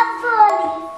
a.